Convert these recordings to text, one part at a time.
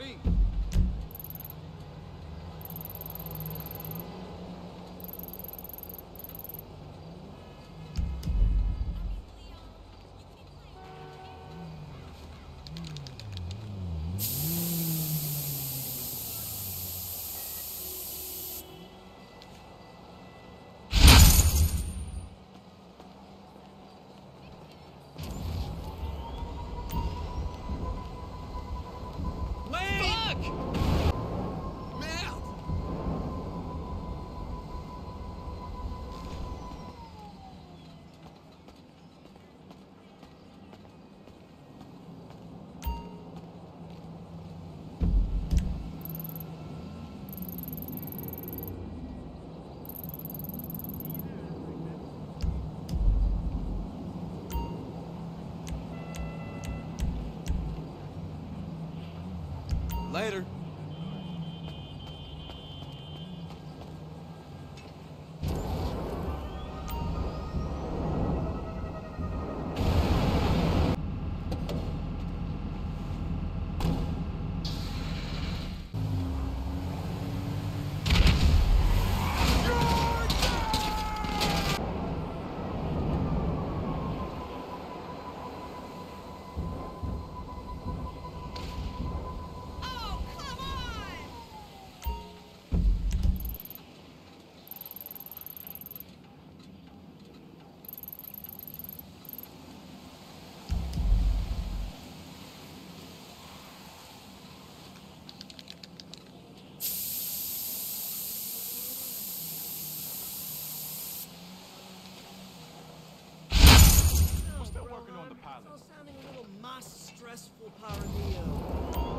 Marín. Más stressful, Paramillo.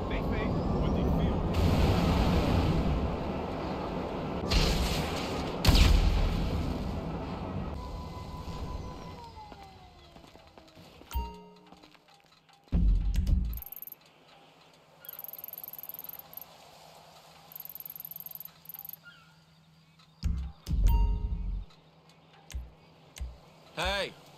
They say what they. Hey!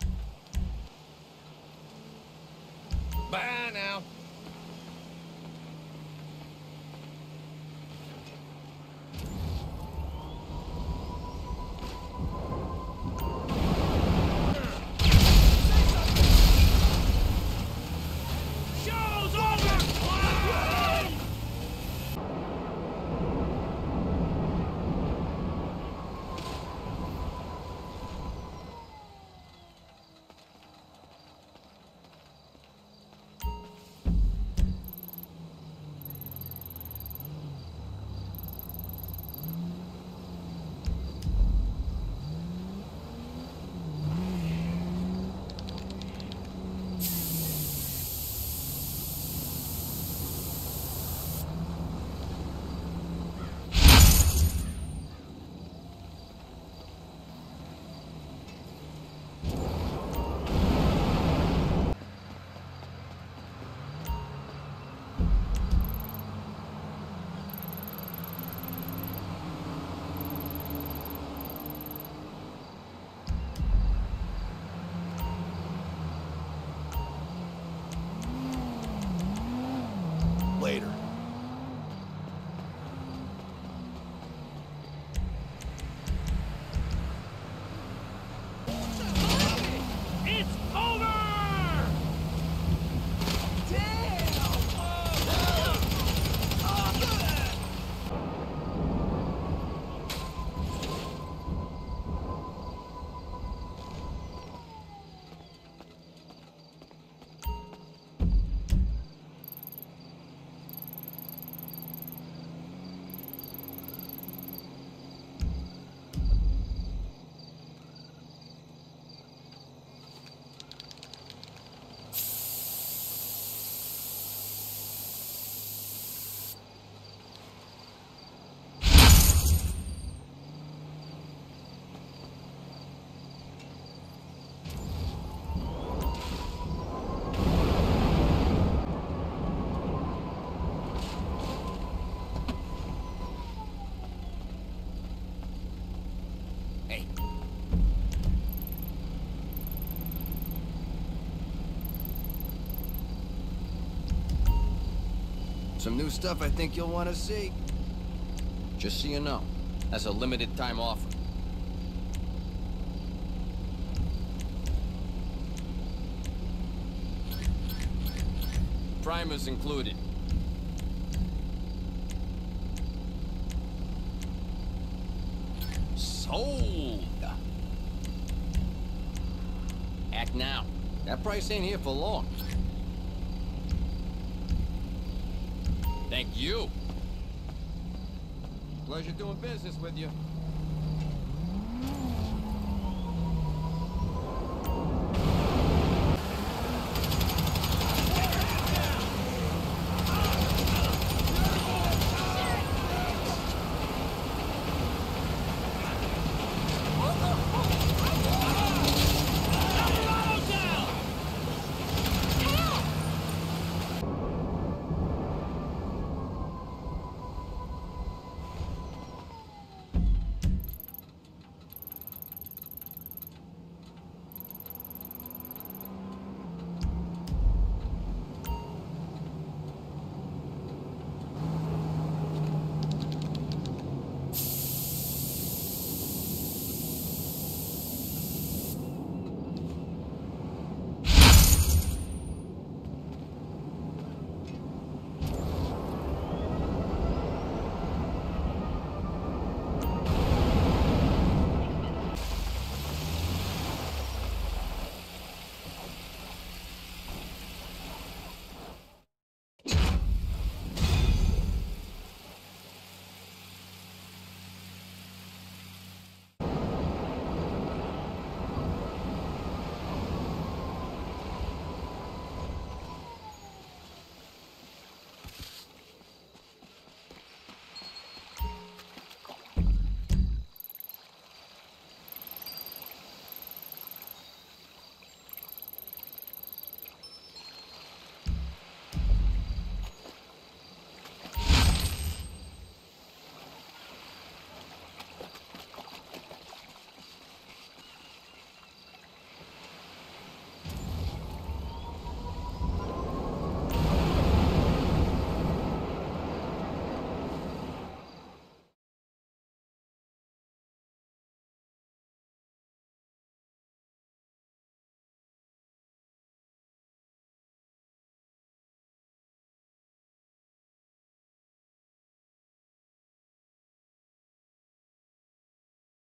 Hey. Some new stuff I think you'll want to see. Just so you know, that's a limited time offer. Primers included. Sold! Act now. That price ain't here for long. Thank you. Pleasure doing business with you.